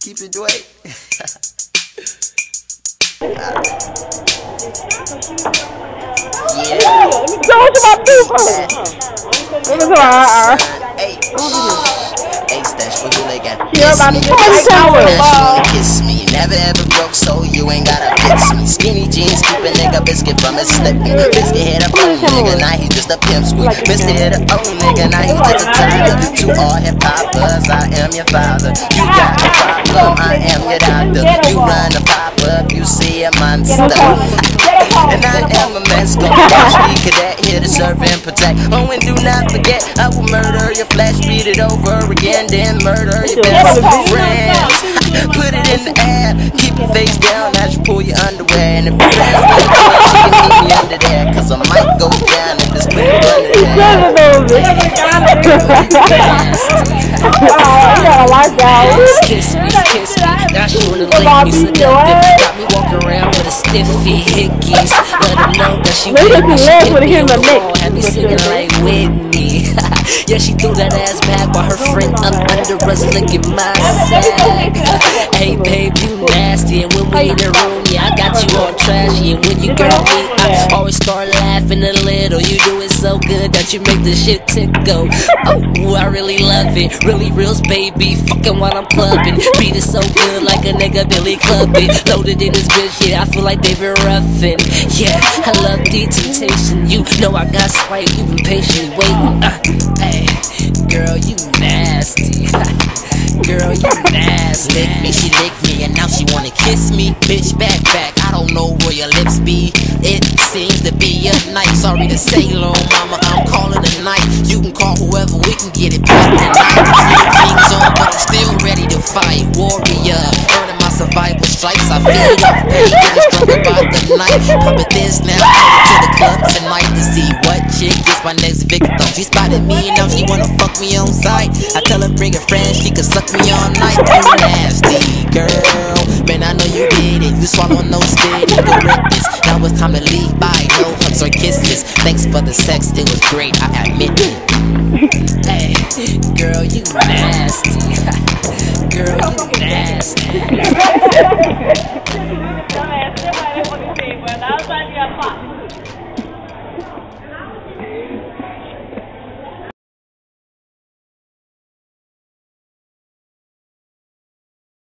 Keep it Dwight. yeah. Don't about two Hey. Hey, stash for who they got. You're about to Kiss get me. right now with a ball. kiss me. Never ever broke, so you ain't gotta fix me. Skinny jeans keep a nigga biscuit from his slipping. Biscuit hit a old nigga, now he just a pimp squeak. Biscuit hit a old nigga, now he just a toddler. To all hip hoppers, I am your father. You got a problem, I am your doctor. You run a pop up, you see a monster. And I am a watch cadet here to serve and protect. Oh, and do not forget, I will murder your flesh, beat it over again, then murder your best friend. Put it in the air, keep your face down as you pull your underwear. And if your friends really want you can meet me under there, cause I might go down if this quick under Oh, you gotta like that. Kiss me, kiss me. Now she wanna lick me seductive. Got me walking around with a stiffy hickeys. Let her know that she with me. the She with me him on and the Nick. had me singing like Whitney. yeah, she threw that ass back while her friend up under us licking my sack. hey babe, you nasty. And when we in the room, yeah, I got you all trashy. And when you girl me, I always start laughing a little. You do so good that you make the shit tickle. Oh, I really love it. Really reals, baby. Fucking while I'm clubbing. Beat it so good like a nigga Billy clubbing. Loaded in this bitch, yeah, I feel like David Ruffin. Yeah, I love the temptation. You know I got swipe, you been patiently waiting. Uh, hey, girl, you nasty. girl, you nasty. Lick me, she lick me, and now she wanna kiss me. Bitch, back, back, I don't know where your lips be. It seems to be a night. Sorry to say, little mama, I'm calling a night. You can call whoever, we can get it back tonight. On, but I'm still ready to fight. Warrior, earning my survival stripes. I feel up pain, getting stronger by the night. Pumping this now, to the club tonight to see what chick is my next victim. She spotted me, and now she wanna fuck me on sight. I tell her bring a friend, she can suck me all You swallow no regret this. Now it's time to leave. Bye, no hugs or kisses. Thanks for the sex, it was great. I admit it. Hey, girl, you nasty. girl, you nasty.